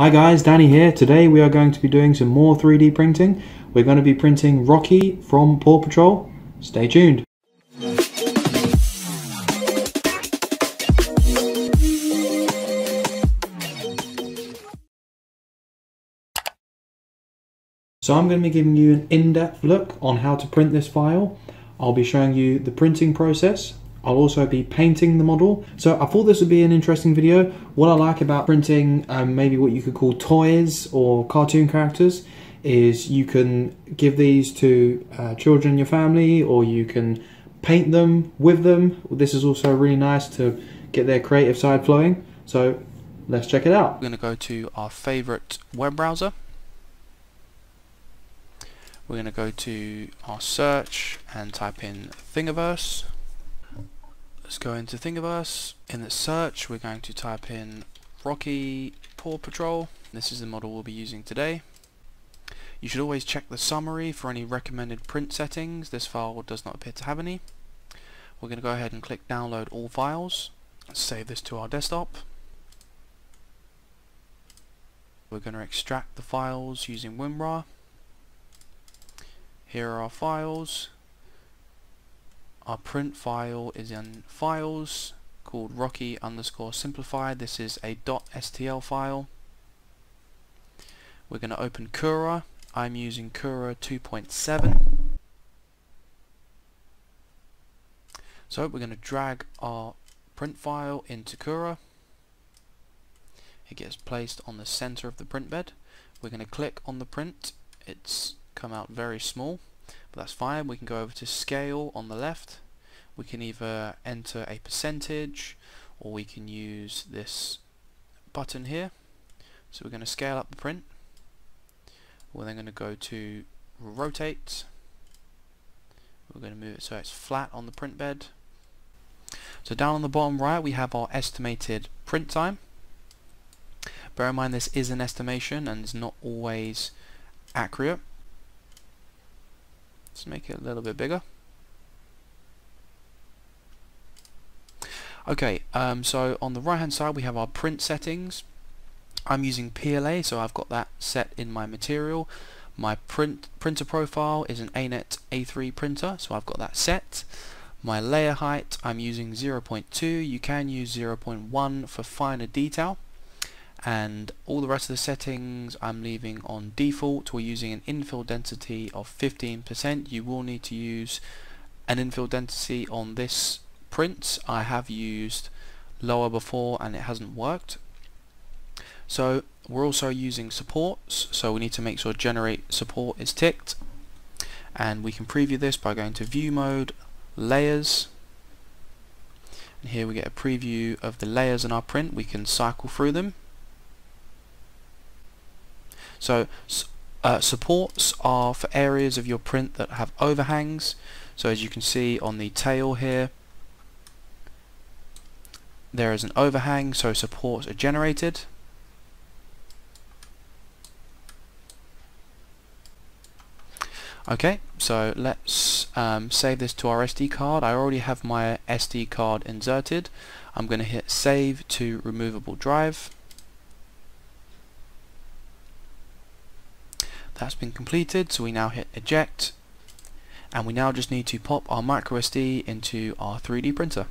Hi guys, Danny here. Today we are going to be doing some more 3D printing. We're going to be printing Rocky from Paw Patrol. Stay tuned. So I'm going to be giving you an in-depth look on how to print this file. I'll be showing you the printing process. I'll also be painting the model. So I thought this would be an interesting video. What I like about printing um, maybe what you could call toys or cartoon characters is you can give these to uh, children in your family or you can paint them with them. This is also really nice to get their creative side flowing. So let's check it out. We're going to go to our favorite web browser we're going to go to our search and type in Thingiverse. Let's go into Thingiverse. In the search we're going to type in Rocky Paw Patrol. This is the model we'll be using today. You should always check the summary for any recommended print settings. This file does not appear to have any. We're going to go ahead and click download all files. Save this to our desktop. We're going to extract the files using WinRAR. Here are our files. Our print file is in files called rocky underscore simplified. This is a .stl file. We're going to open Cura. I'm using Cura 2.7. So we're going to drag our print file into Cura. It gets placed on the center of the print bed. We're going to click on the print. It's come out very small but that's fine. We can go over to scale on the left. We can either enter a percentage or we can use this button here. So we're going to scale up the print. We're then going to go to rotate. We're going to move it so it's flat on the print bed. So down on the bottom right we have our estimated print time. Bear in mind this is an estimation and it's not always accurate Let's make it a little bit bigger. Okay, um, so on the right hand side we have our print settings. I'm using PLA, so I've got that set in my material. My print printer profile is an ANET A3 printer, so I've got that set. My layer height, I'm using 0.2. You can use 0.1 for finer detail and all the rest of the settings I'm leaving on default. We're using an infill density of 15% you will need to use an infill density on this print. I have used lower before and it hasn't worked. So we're also using supports. So we need to make sure generate support is ticked. And we can preview this by going to view mode layers. And here we get a preview of the layers in our print. We can cycle through them so uh, supports are for areas of your print that have overhangs. So as you can see on the tail here, there is an overhang, so supports are generated. Okay, so let's um, save this to our SD card. I already have my SD card inserted. I'm going to hit save to removable drive. That's been completed, so we now hit eject and we now just need to pop our microSD into our 3D printer.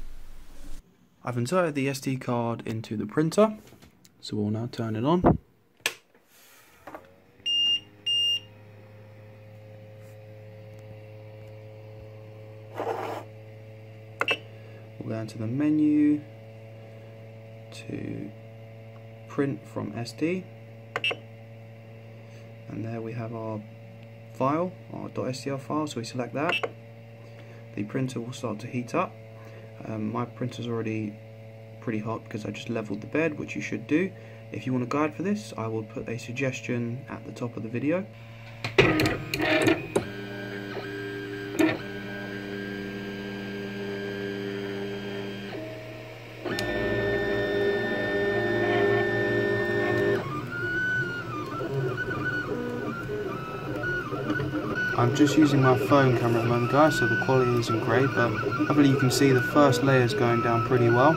I've inserted the SD card into the printer, so we'll now turn it on. We'll go into the menu to print from SD and there we have our file, our .stl file, so we select that. The printer will start to heat up. Um, my printer's already pretty hot because I just leveled the bed, which you should do. If you want a guide for this, I will put a suggestion at the top of the video. I'm just using my phone camera at the moment guys so the quality isn't great but hopefully you can see the first layers going down pretty well.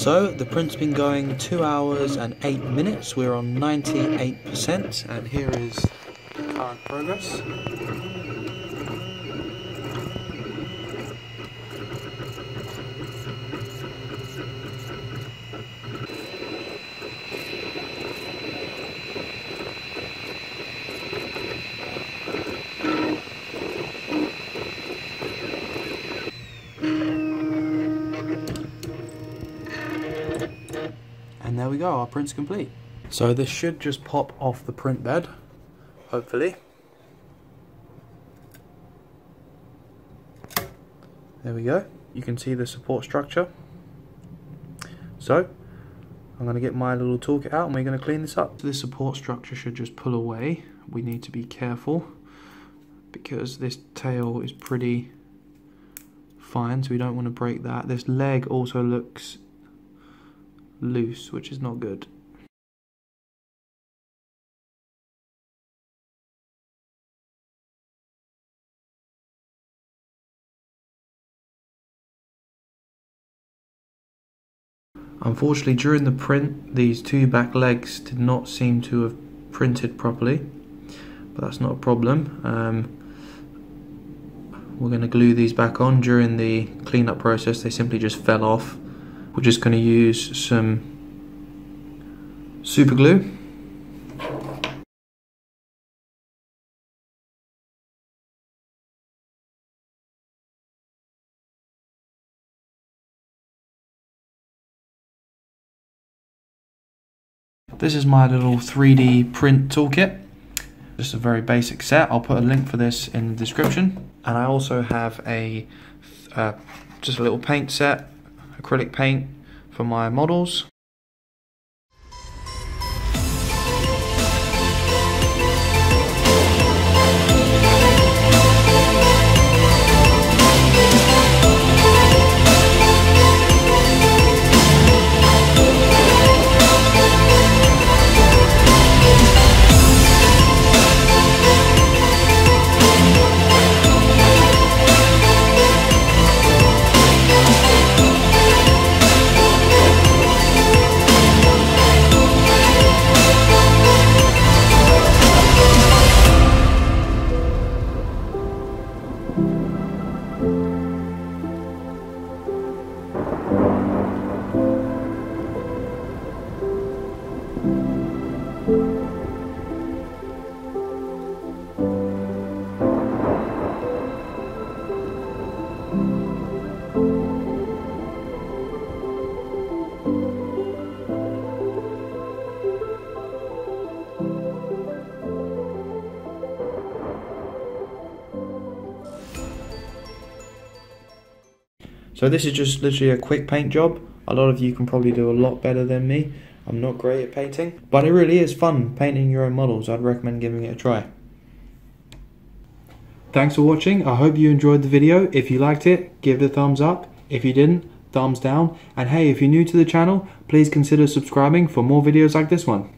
So the print's been going 2 hours and 8 minutes, we're on 98% and here is current progress. Go, our print's complete. So this should just pop off the print bed, hopefully. There we go. You can see the support structure. So, I'm going to get my little toolkit out and we're going to clean this up. So this support structure should just pull away. We need to be careful because this tail is pretty fine, so we don't want to break that. This leg also looks loose, which is not good. Unfortunately, during the print, these two back legs did not seem to have printed properly, but that's not a problem. Um, we're going to glue these back on during the cleanup process. They simply just fell off. We're just going to use some super glue. This is my little 3D print toolkit. Just a very basic set. I'll put a link for this in the description. And I also have a uh, just a little paint set, acrylic paint for my models. So this is just literally a quick paint job. A lot of you can probably do a lot better than me. I'm not great at painting, but it really is fun painting your own models. I'd recommend giving it a try. Thanks for watching. I hope you enjoyed the video. If you liked it, give it a thumbs up. If you didn't, thumbs down. And hey, if you're new to the channel, please consider subscribing for more videos like this one.